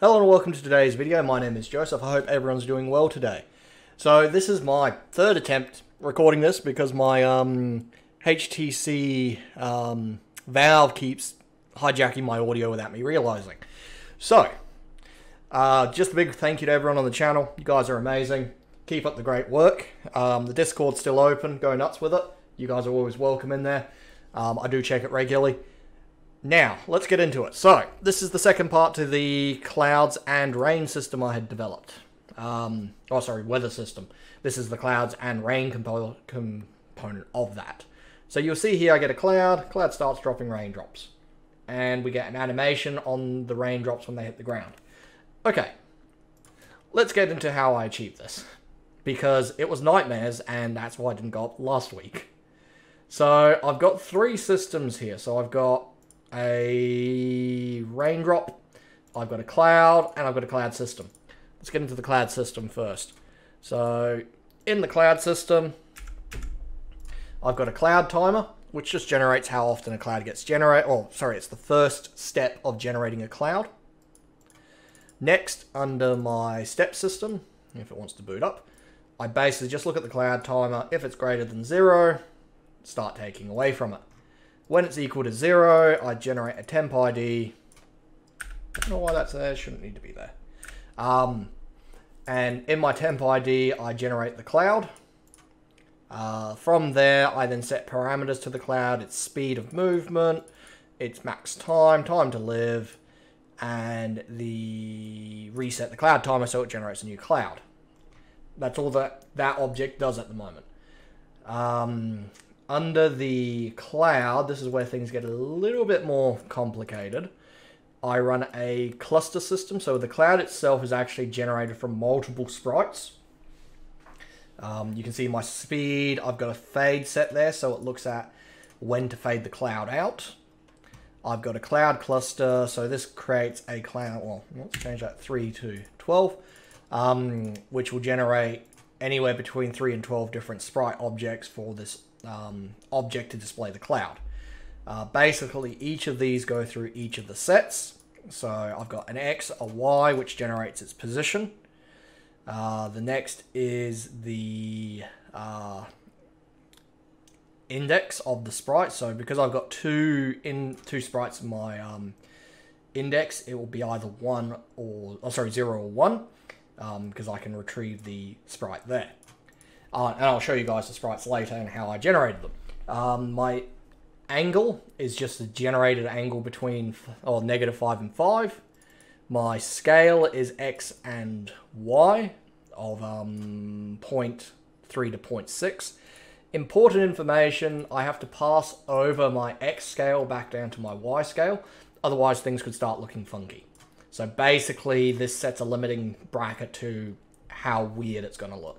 Hello and welcome to today's video. My name is Joseph. I hope everyone's doing well today. So this is my third attempt recording this because my um, HTC um, Valve keeps hijacking my audio without me realizing. So, uh, just a big thank you to everyone on the channel. You guys are amazing. Keep up the great work. Um, the Discord's still open. Go nuts with it. You guys are always welcome in there. Um, I do check it regularly. Now, let's get into it. So, this is the second part to the clouds and rain system I had developed. Um, oh, sorry, weather system. This is the clouds and rain compo component of that. So you'll see here I get a cloud, cloud starts dropping raindrops. And we get an animation on the raindrops when they hit the ground. Okay, let's get into how I achieved this. Because it was nightmares, and that's why I didn't go up last week. So I've got three systems here. So I've got a raindrop, I've got a cloud, and I've got a cloud system. Let's get into the cloud system first. So in the cloud system, I've got a cloud timer, which just generates how often a cloud gets generated. Oh, sorry, it's the first step of generating a cloud. Next, under my step system, if it wants to boot up, I basically just look at the cloud timer. If it's greater than zero, start taking away from it. When it's equal to zero, I generate a temp ID. I don't know why that's there. Shouldn't need to be there. Um, and in my temp ID, I generate the cloud. Uh, from there, I then set parameters to the cloud, its speed of movement, its max time, time to live, and the reset the cloud timer so it generates a new cloud. That's all that that object does at the moment. Um, under the cloud, this is where things get a little bit more complicated. I run a cluster system, so the cloud itself is actually generated from multiple sprites. Um, you can see my speed, I've got a fade set there, so it looks at when to fade the cloud out. I've got a cloud cluster, so this creates a cloud, well, let's change that 3 to 12, um, which will generate anywhere between 3 and 12 different sprite objects for this um, object to display the cloud. Uh, basically, each of these go through each of the sets. So I've got an X, a Y, which generates its position. Uh, the next is the uh, index of the sprite. So because I've got two in two sprites in my um, index, it will be either one or oh sorry zero or one because um, I can retrieve the sprite there. Uh, and I'll show you guys the sprites later and how I generated them. Um, my angle is just a generated angle between or negative 5 and 5. My scale is x and y of um, 0.3 to 0.6. Important information, I have to pass over my x scale back down to my y scale, otherwise things could start looking funky. So basically this sets a limiting bracket to how weird it's going to look.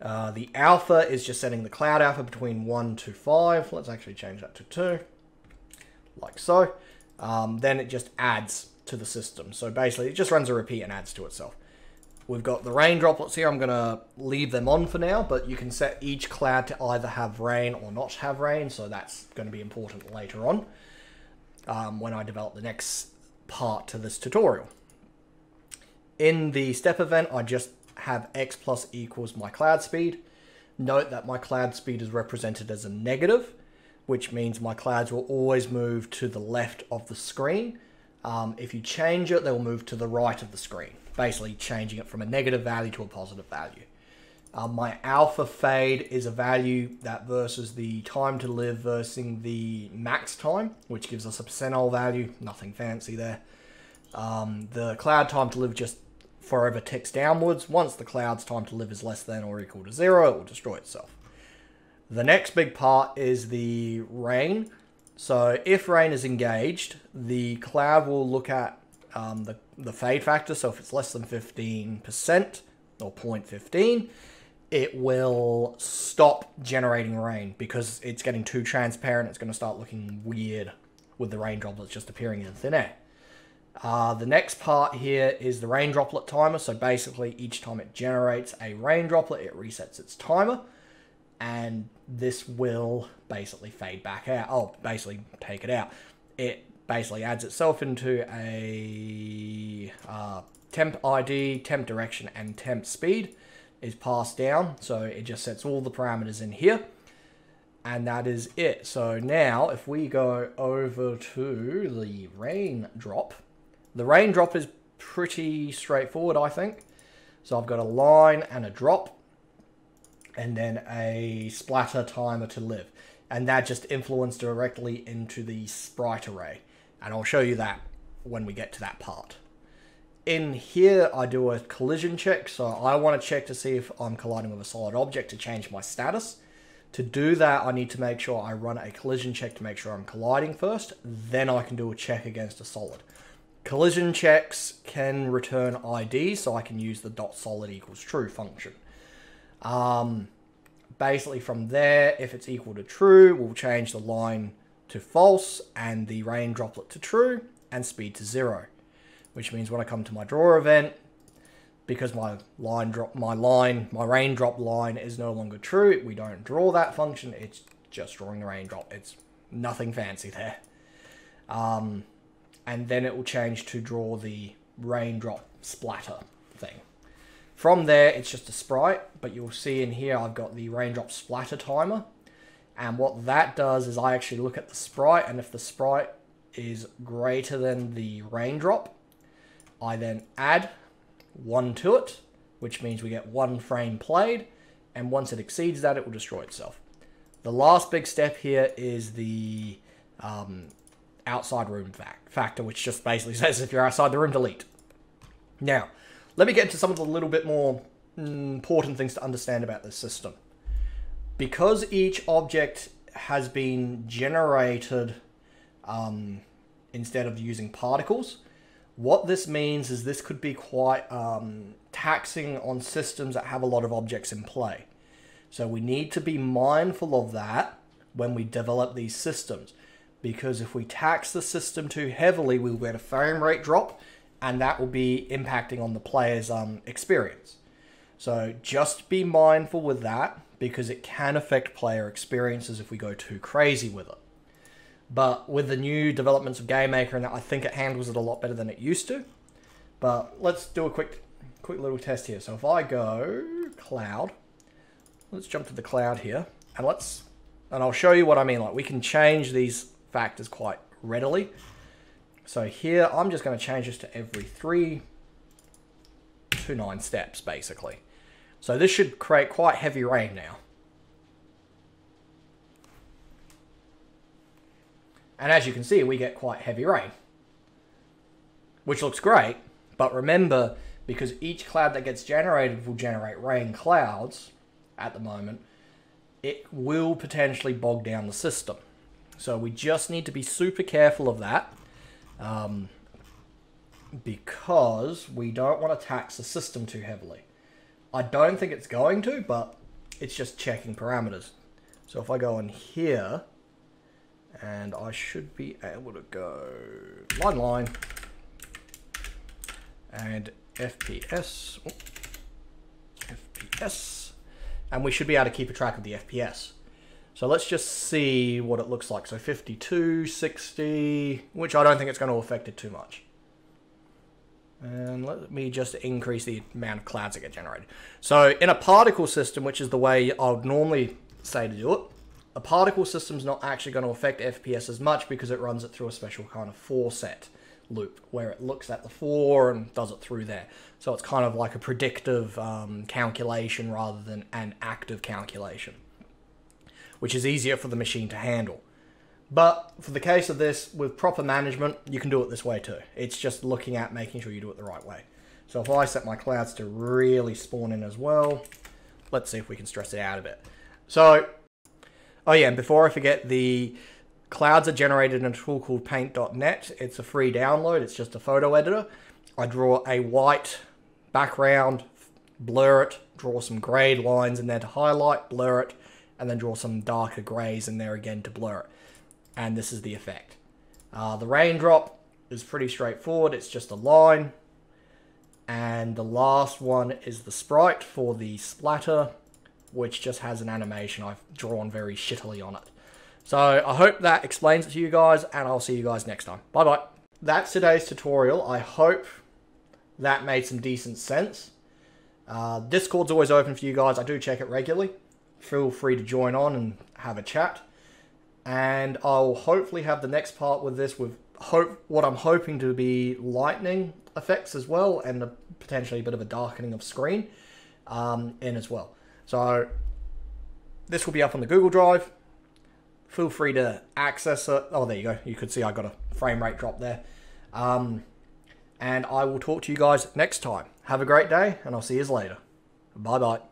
Uh, the alpha is just setting the cloud alpha between 1 to 5. Let's actually change that to 2, like so. Um, then it just adds to the system. So basically, it just runs a repeat and adds to itself. We've got the rain droplets here. I'm going to leave them on for now, but you can set each cloud to either have rain or not have rain, so that's going to be important later on um, when I develop the next part to this tutorial. In the step event, I just have x plus equals my cloud speed. Note that my cloud speed is represented as a negative, which means my clouds will always move to the left of the screen. Um, if you change it, they will move to the right of the screen, basically changing it from a negative value to a positive value. Um, my alpha fade is a value that versus the time to live versus the max time, which gives us a percentile value, nothing fancy there. Um, the cloud time to live just forever ticks downwards. Once the cloud's time to live is less than or equal to zero, it will destroy itself. The next big part is the rain. So if rain is engaged, the cloud will look at um, the, the fade factor. So if it's less than 15% or 0.15, it will stop generating rain because it's getting too transparent. It's going to start looking weird with the rain droplets just appearing in thin air. Uh, the next part here is the rain droplet timer. So basically each time it generates a rain droplet, it resets its timer. And this will basically fade back out. Oh, basically take it out. It basically adds itself into a uh, temp ID, temp direction, and temp speed is passed down. So it just sets all the parameters in here. And that is it. So now if we go over to the raindrop, the raindrop is pretty straightforward, I think. So I've got a line and a drop and then a splatter timer to live. And that just influenced directly into the sprite array. And I'll show you that when we get to that part. In here, I do a collision check. So I want to check to see if I'm colliding with a solid object to change my status. To do that, I need to make sure I run a collision check to make sure I'm colliding first. Then I can do a check against a solid. Collision checks can return ID, so I can use the dot solid equals true function. Um, basically from there, if it's equal to true, we'll change the line to false and the rain droplet to true and speed to zero. Which means when I come to my draw event, because my line drop, my line, my raindrop line is no longer true, we don't draw that function. It's just drawing the raindrop. It's nothing fancy there. Um, and then it will change to draw the raindrop splatter thing. From there, it's just a sprite, but you'll see in here I've got the raindrop splatter timer. And what that does is I actually look at the sprite, and if the sprite is greater than the raindrop, I then add one to it, which means we get one frame played, and once it exceeds that, it will destroy itself. The last big step here is the um, outside room fact factor, which just basically says if you're outside the room, delete. Now, let me get into some of the little bit more important things to understand about this system. Because each object has been generated um, instead of using particles, what this means is this could be quite um, taxing on systems that have a lot of objects in play. So we need to be mindful of that when we develop these systems. Because if we tax the system too heavily, we'll get a frame rate drop and that will be impacting on the player's um, experience. So just be mindful with that because it can affect player experiences if we go too crazy with it. But with the new developments of GameMaker and that, I think it handles it a lot better than it used to. But let's do a quick, quick little test here. So if I go cloud, let's jump to the cloud here, and let's, and I'll show you what I mean. Like we can change these factors quite readily. So here, I'm just going to change this to every three to nine steps, basically. So this should create quite heavy rain now. And as you can see, we get quite heavy rain. Which looks great, but remember, because each cloud that gets generated will generate rain clouds at the moment, it will potentially bog down the system. So we just need to be super careful of that um, because we don't want to tax the system too heavily. I don't think it's going to, but it's just checking parameters. So if I go in here, and I should be able to go line line and FPS, oh, FPS, and we should be able to keep a track of the FPS. So let's just see what it looks like. So 52, 60, which I don't think it's going to affect it too much. And let me just increase the amount of clouds that get generated. So in a particle system, which is the way I would normally say to do it, a particle system is not actually going to affect FPS as much because it runs it through a special kind of for set loop where it looks at the for and does it through there. So it's kind of like a predictive um, calculation rather than an active calculation which is easier for the machine to handle. But for the case of this, with proper management, you can do it this way too. It's just looking at making sure you do it the right way. So if I set my clouds to really spawn in as well, let's see if we can stress it out a bit. So, oh yeah, and before I forget, the clouds are generated in a tool called paint.net. It's a free download. It's just a photo editor. I draw a white background, blur it, draw some grayed lines in there to highlight, blur it, and then draw some darker grays in there again to blur it. And this is the effect. Uh, the raindrop is pretty straightforward. It's just a line. And the last one is the sprite for the splatter, which just has an animation I've drawn very shittily on it. So I hope that explains it to you guys, and I'll see you guys next time. Bye bye. That's today's tutorial. I hope that made some decent sense. Uh, Discord's always open for you guys. I do check it regularly. Feel free to join on and have a chat. And I'll hopefully have the next part with this with hope what I'm hoping to be lightning effects as well, and a, potentially a bit of a darkening of screen um, in as well. So this will be up on the Google Drive. Feel free to access it. Oh, there you go. You could see I got a frame rate drop there. Um, and I will talk to you guys next time. Have a great day, and I'll see you later. Bye bye.